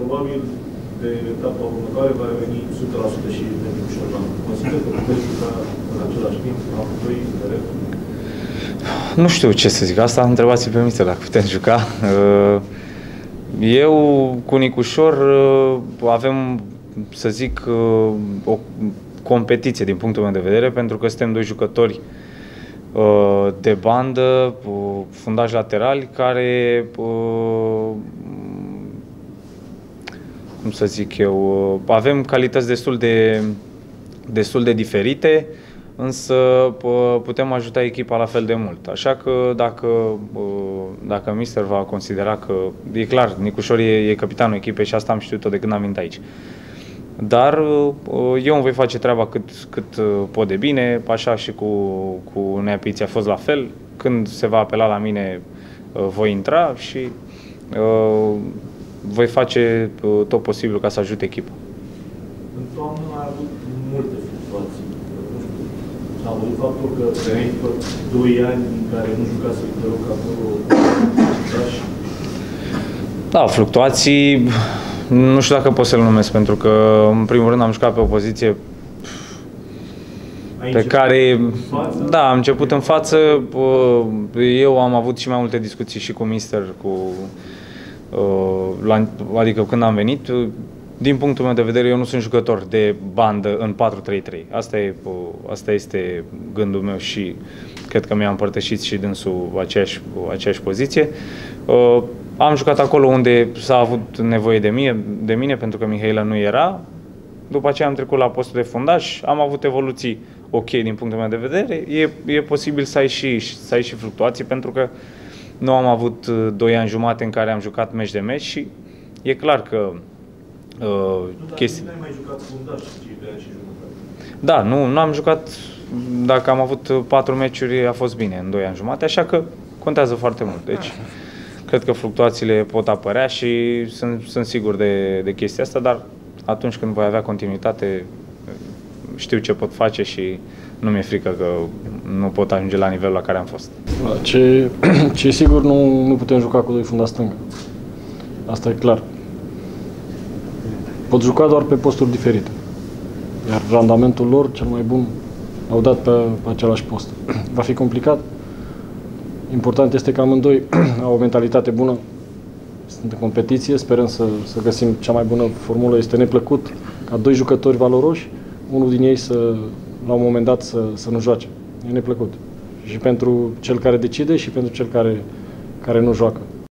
probabil de etapa următoare va reveni 100% și pentru Șorban. Consider că puteți juca în același timp amândoi mereu? Nu știu ce să zic, asta întrebați pe mine dacă putem juca. Uh, eu cu Nicușor uh, avem, să zic, uh, o competiție din punctul meu de vedere, pentru că suntem doi jucători de bandă, fundași laterali, care cum să zic eu, avem calități destul de, destul de diferite, însă putem ajuta echipa la fel de mult. Așa că dacă, dacă Mister va considera că, e clar, Nicușor e, e capitanul echipei și asta am știut-o de când am venit aici. Dar eu îmi voi face treaba cât, cât pot de bine, așa și cu, cu Neapiți a fost la fel. Când se va apela la mine, voi intra și voi face uh, tot posibilul ca să ajute echipa. În toamnă a avut multe fluctuații. Am văzut faptul că veneai după 2 ani în care nu jucase deloc acolo da, fluctuații, nu știu dacă pot să le numesc, pentru că, în primul rând, am jucat pe o poziție pe care, da, am început în față, uh, eu am avut și mai multe discuții și cu Mister, cu Uh, la, adică când am venit, uh, din punctul meu de vedere, eu nu sunt jucător de bandă în 4-3-3. Asta, e, uh, asta este gândul meu și cred că mi-a împărtășit și dânsul aceeași, aceeași poziție. Am jucat acolo unde s-a avut nevoie de mine, de mine pentru că Mihaila nu era. După aceea am trecut la postul de fundaș, am avut evoluții ok din punctul meu de vedere. E, e posibil să ai, și, să ai și fluctuații pentru că uh, nu am avut uh, doi ani jumate în care am jucat meci de meci și e clar că uh, nu, chestii... Nu ai mai jucat fundaș de ani și jumătate. Da, nu, nu am jucat, dacă am avut patru meciuri a fost bine în doi ani jumate, așa că contează foarte mult. Deci cred că fluctuațiile pot apărea și sunt, sunt sigur de, de chestia asta, dar atunci când voi avea continuitate, știu ce pot face și nu mi-e frică că nu pot ajunge la nivelul la care am fost. Ce, ce sigur nu, nu putem juca cu doi funda stângă. Asta e clar. Pot juca doar pe posturi diferite. Iar randamentul lor, cel mai bun, au dat pe, pe același post. Va fi complicat. Important este că amândoi au o mentalitate bună. Sunt în competiție, sperăm să, să găsim cea mai bună formulă. Este neplăcut ca doi jucători valoroși, unul din ei să, la un moment dat să, să nu joace. E neplăcut. Și pentru cel care decide și pentru cel care, care nu joacă.